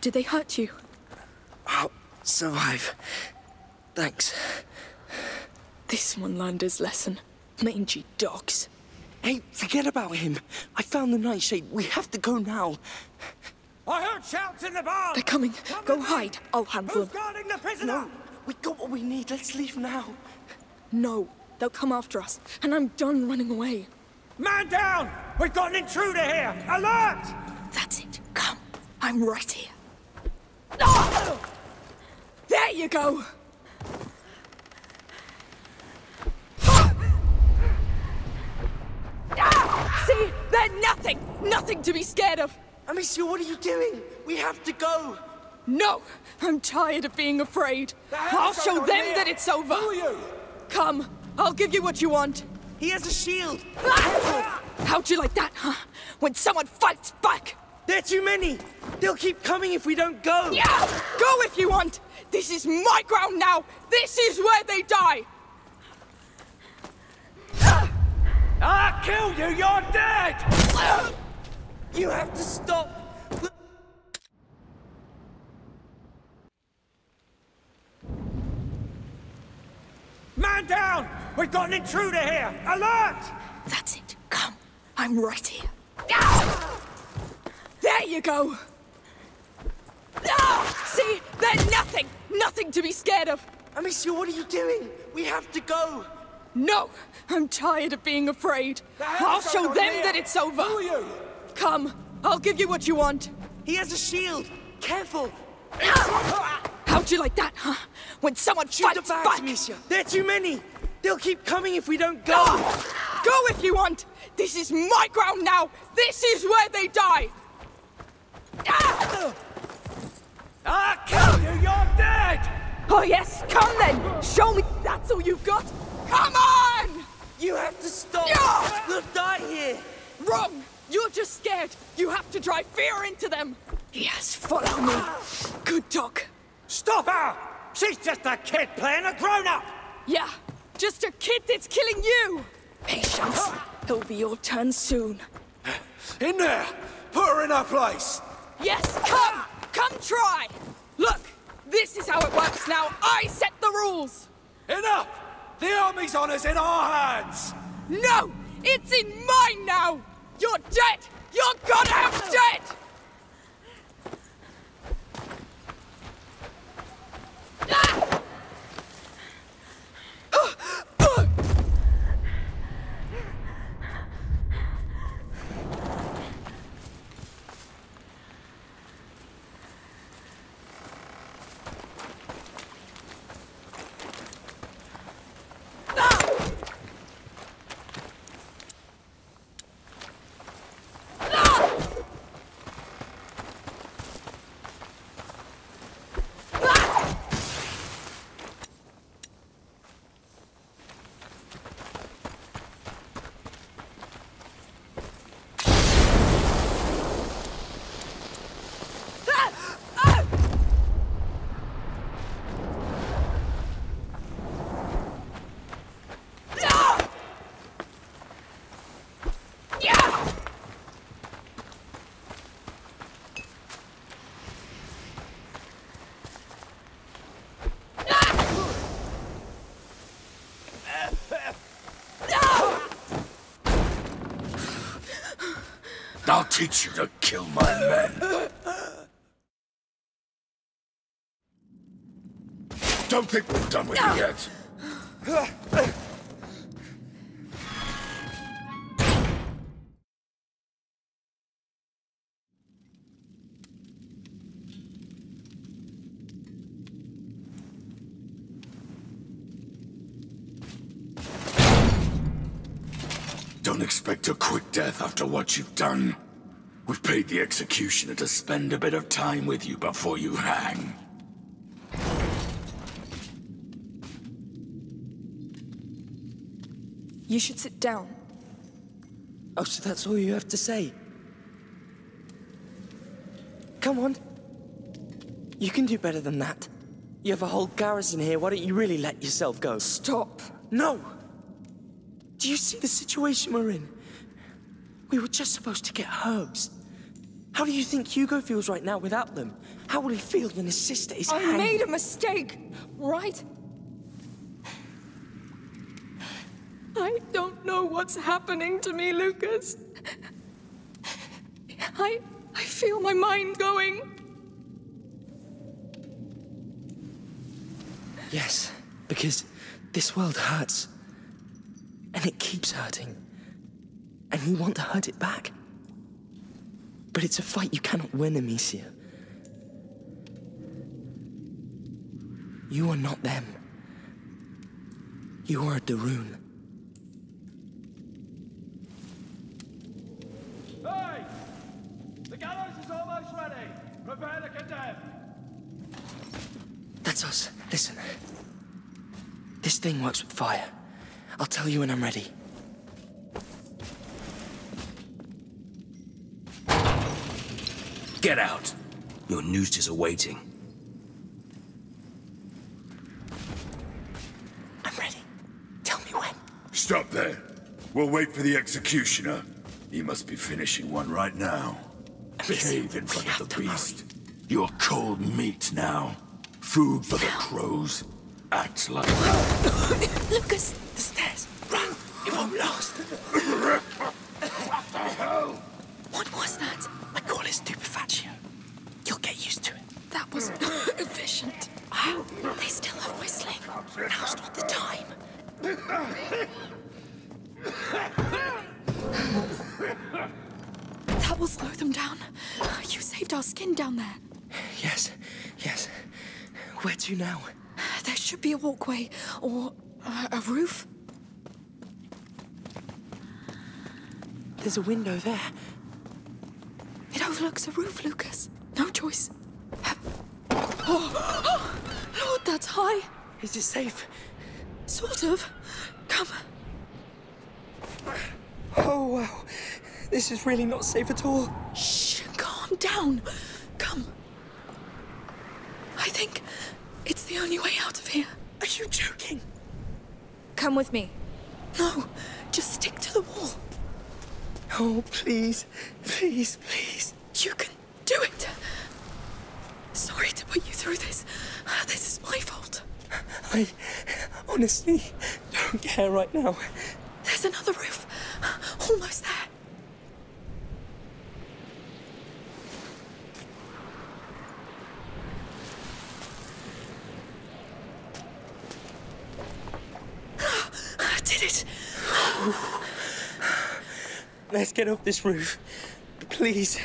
Did they hurt you? I'll survive. Thanks. This one learned his lesson. Mangy dogs. Hey, forget about him. I found the nightshade. We have to go now. I heard shouts in the barn! They're coming. Come Go with me. hide. I'll handle Who's them. guarding the prisoner? No, we got what we need. Let's leave now. No, they'll come after us, and I'm done running away. Man down! We've got an intruder here! Alert! That's it. Come. I'm right here. There you go! See? They're nothing! Nothing to be scared of! Amicia, what are you doing? We have to go. No! I'm tired of being afraid. I'll show them here? that it's over! Who are you? Come, I'll give you what you want. He has a shield. Ah! How'd you like that, huh? When someone fights back! There are too many. They'll keep coming if we don't go. Yeah! Go if you want! This is my ground now! This is where they die! I killed you! You're dead! You have to stop. Man down! We've got an intruder here! Alert! That's it. Come. I'm right here. Ah! There you go! Ah! See? They're nothing! Nothing to be scared of! Amicia, what are you doing? We have to go. No! I'm tired of being afraid. The I'll show them that it's over! Who are you? Come, I'll give you what you want. He has a shield. Careful. How'd you like that, huh? When someone Shoot the fights bags, back! Amicia. There are too many. They'll keep coming if we don't go. Ah! Go if you want! This is my ground now! This is where they die! Ah! I killed you! You're dead! Oh yes, come then! Show me that's all you've got! Come on! You have to stop. Yeah! We'll die here. Wrong! You're just scared! You have to drive fear into them! Yes, follow me. Good dog. Stop her! She's just a kid playing a grown-up! Yeah, just a kid that's killing you! Patience. It'll be your turn soon. In there! Put her in her place! Yes, come! Come try! Look, this is how it works now. I set the rules! Enough! The army's honour's in our hands! No! It's in mine now! You're dead! You're goddamn dead! Ah! I'll teach you to kill my men. Don't think we're done with you yet. Don't expect a quick death after what you've done. We've paid the executioner to spend a bit of time with you before you hang. You should sit down. Oh, so that's all you have to say? Come on. You can do better than that. You have a whole garrison here. Why don't you really let yourself go? Stop. No! Do you see the situation we're in? We were just supposed to get herbs. How do you think Hugo feels right now without them? How will he feel when his sister is I hanged? made a mistake, right? I don't know what's happening to me, Lucas. I I feel my mind going. Yes, because this world hurts. And it keeps hurting. And you want to hurt it back. But it's a fight you cannot win, Amicia. You are not them. You are a de Rune. Hey! The gallows is almost ready. Prepare the condemned. That's us. Listen. This thing works with fire. I'll tell you when I'm ready. Get out. Your noose is awaiting. I'm ready. Tell me when. Stop there. We'll wait for the executioner. He must be finishing one right now. Behave in front of the beast. You're cold meat now. Food for the crows. Act like Lucas, Now's not the time. That will slow them down. You saved our skin down there. Yes, yes. Where to now? There should be a walkway or uh, a roof. There's a window there. It overlooks a roof, Lucas. No choice. Oh, Lord, that's high. Is it safe? Sort of. Come. Oh, wow. This is really not safe at all. Shh. Calm down. Come. I think it's the only way out of here. Are you joking? Come with me. No, just stick to the wall. Oh, please, please, please. You can do it. Sorry to put you through this. This is my fault. I honestly don't care right now. There's another roof. Almost there. Ah, I did it. Let's get off this roof. Please.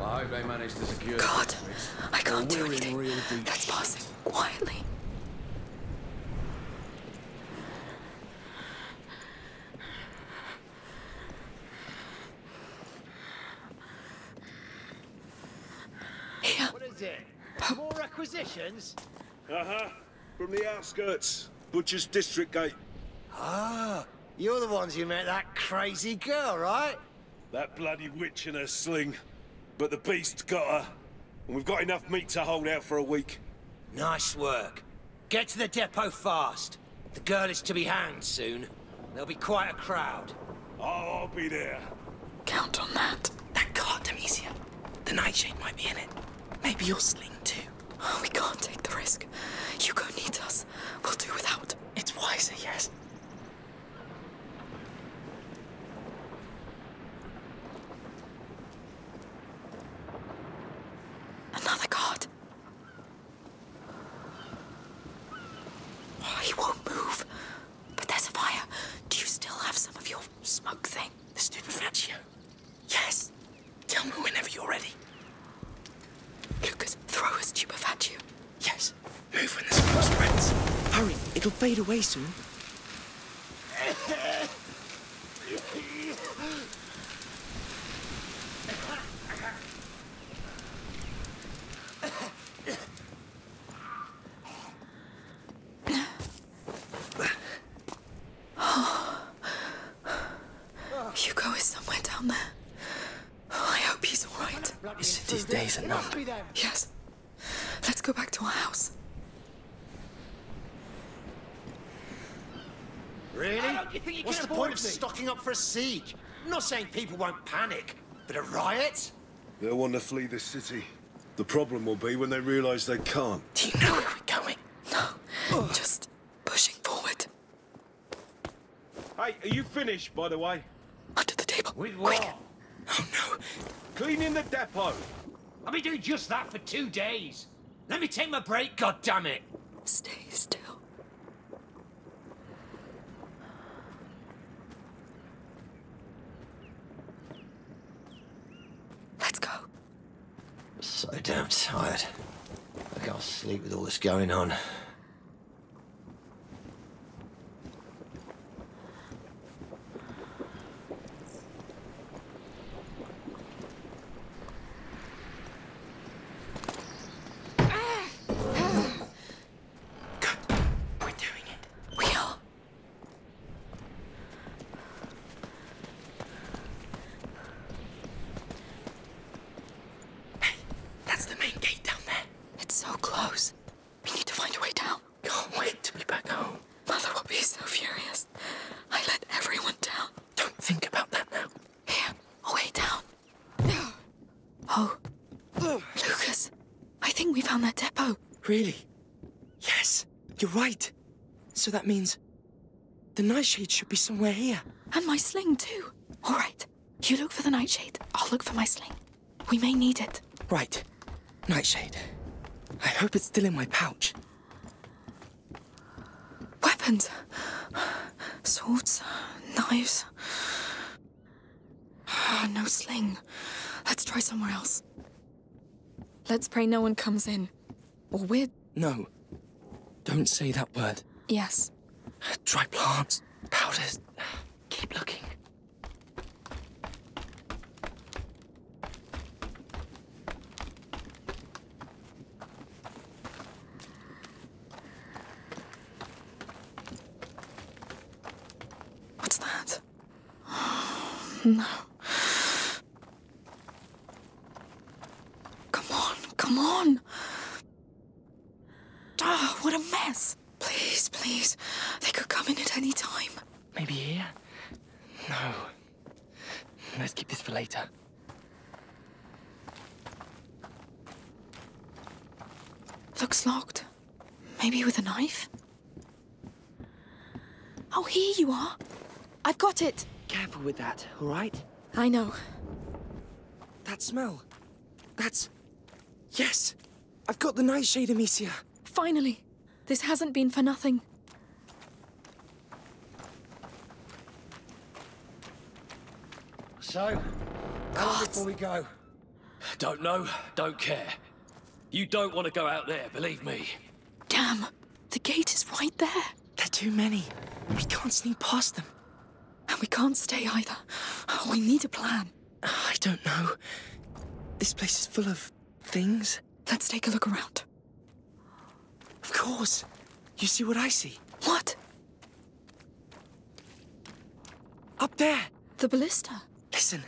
I hope they managed to secure God, I can't do we're in anything. real deep Let's pass it quietly. Here. What is it? More requisitions? Uh-huh. From the outskirts. Butcher's District Gate. Ah, you're the ones who met that crazy girl, right? That bloody witch in her sling. But the beast got her. And we've got enough meat to hold out for a week. Nice work. Get to the depot fast. The girl is to be hanged soon. There'll be quite a crowd. Oh, I'll be there. Count on that. That cart, Amicia. The nightshade might be in it. Maybe your sling too. We can't take the risk. Hugo needs us. We'll do without. It's wiser, yes. Another guard. Oh, he won't move. But there's a fire. Do you still have some of your smoke thing? The stupefacio. Yes. Tell me whenever you're ready. Lucas, throw a stupefacio. Yes. Move when the smoke spreads. Hurry, it'll fade away soon. Hugo is somewhere down there. Oh, I hope he's all right. His city's days are numbered. Yes. Let's go back to our house. Really? What's the point of stocking up for a siege? I'm not saying people won't panic, but a riot? They'll want to flee the city. The problem will be when they realise they can't. Do you know where we're going? No, just pushing forward. Hey, are you finished, by the way? Under the table. With Quick. what? Oh no. Cleaning the depot. I've been doing just that for two days. Let me take my break, goddammit. Stay still. Let's go. So damn tired. I can't sleep with all this going on. Good. We're doing it. We are. Hey, that's the main gate down there. It's so close. We need to find a way down. Can't wait to be back home. Mother will be so furious. I let everyone down. Don't think about that now. Here, a way down. Oh, Lucas, I think we found that depot. Really? Yes, you're right. So that means the nightshade should be somewhere here. And my sling, too. All right, you look for the nightshade. I'll look for my sling. We may need it. Right. Nightshade. I hope it's still in my pouch. Weapons. Swords, knives. Ah, no sling. Let's try somewhere else. Let's pray no one comes in. Or we're. No. Don't say that word. Yes. Dry plants, powders. Keep looking. What's that? No. Come on, come on. Ah, what a mess. Please, please. They could come in at any time. Maybe here? No. Let's keep this for later. Looks locked. Maybe with a knife? Oh, here you are. I've got it. Careful with that, all right? I know. That smell. That's. Yes! I've got the nightshade, Amicia. Finally. This hasn't been for nothing. So, how long before we go? Don't know, don't care. You don't want to go out there, believe me. Damn. The gate is right there. They're too many. We can't sneak past them. And we can't stay either. Oh, we need a plan. I don't know. This place is full of things. Let's take a look around. Of course. You see what I see? What? Up there! The ballista. Listen.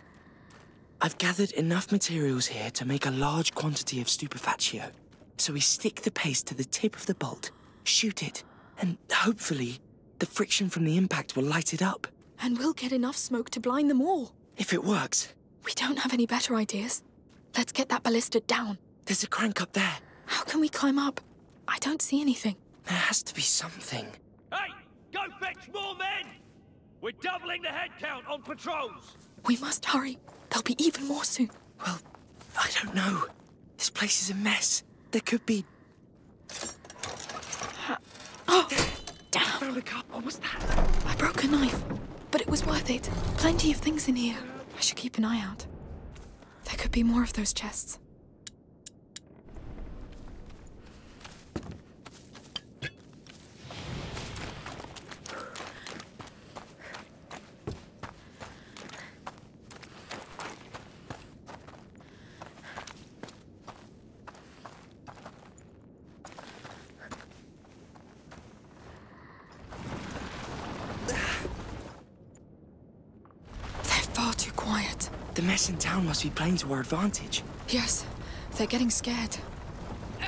I've gathered enough materials here to make a large quantity of stupefacio. So we stick the paste to the tip of the bolt, shoot it, and hopefully the friction from the impact will light it up. And we'll get enough smoke to blind them all. If it works, We don't have any better ideas. Let's get that ballista down. there's a crank up there. How can we climb up? I don't see anything. There has to be something. Hey, go fetch more men! We're doubling the head count on patrols! We must hurry. There'll be even more soon. Well, I don't know. This place is a mess. There could be. Oh, damn. Found a car. What was that? I broke a knife, but it was worth it. Plenty of things in here. I should keep an eye out. There could be more of those chests. They're far too quiet. The mess in town must be playing to our advantage. Yes, they're getting scared. Uh,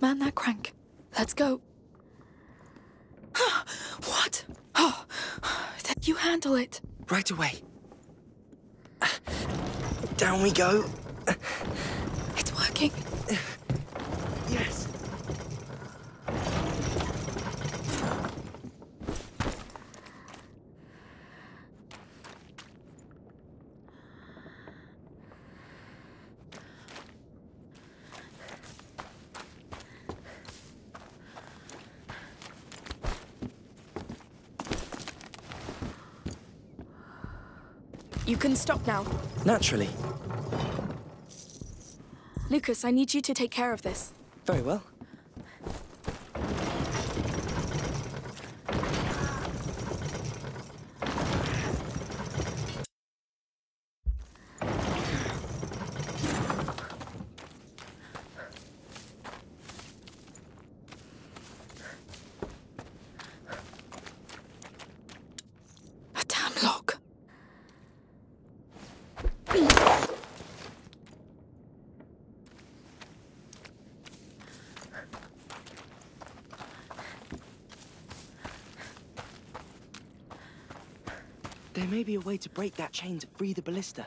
Let's man that crank. Let's go. what? Oh, then you handle it. Right away. Down we go. It's working. Yes. You can stop now. Naturally. Lucas, I need you to take care of this. Very well. A damn lock. There may be a way to break that chain to free the ballista.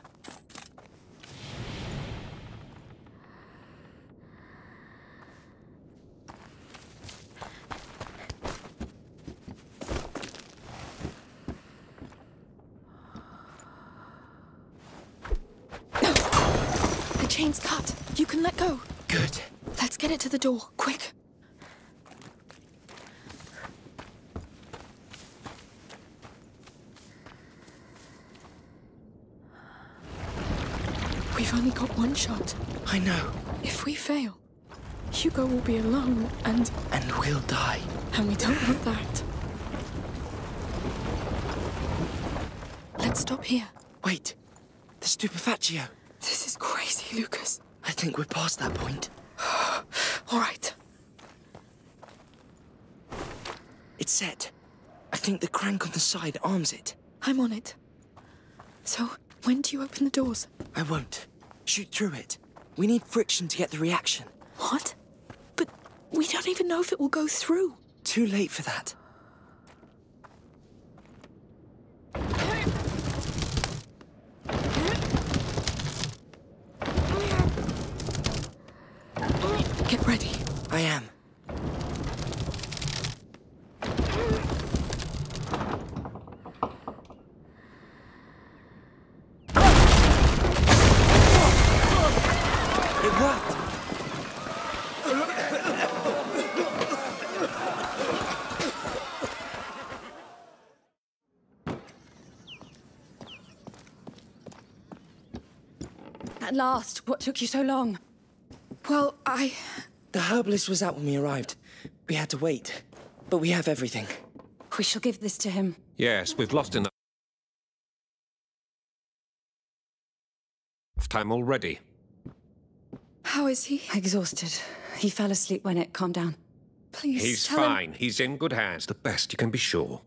The chain's cut. You can let go. Good. Let's get it to the door, quick. We've only got one shot. I know. If we fail, Hugo will be alone, and And we'll die. and we don't want that. Let's stop here. Wait. The stupefacio. This is crazy, Lucas. I think we're past that point. All right. It's set. I think the crank on the side arms it. I'm on it. So, when do you open the doors? I won't. Shoot through it. We need friction to get the reaction. What? But we don't even know if it will go through. Too late for that. Get ready. I am. It worked. At last, what took you so long? Well, I. The herbalist was out when we arrived. We had to wait. But we have everything. We shall give this to him. Yes, we've lost enough time already. How is he? Exhausted. He fell asleep when it calmed down. Please. He's tell him- fine. He's in good hands. The best you can be sure.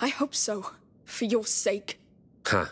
I hope so. For your sake. Huh.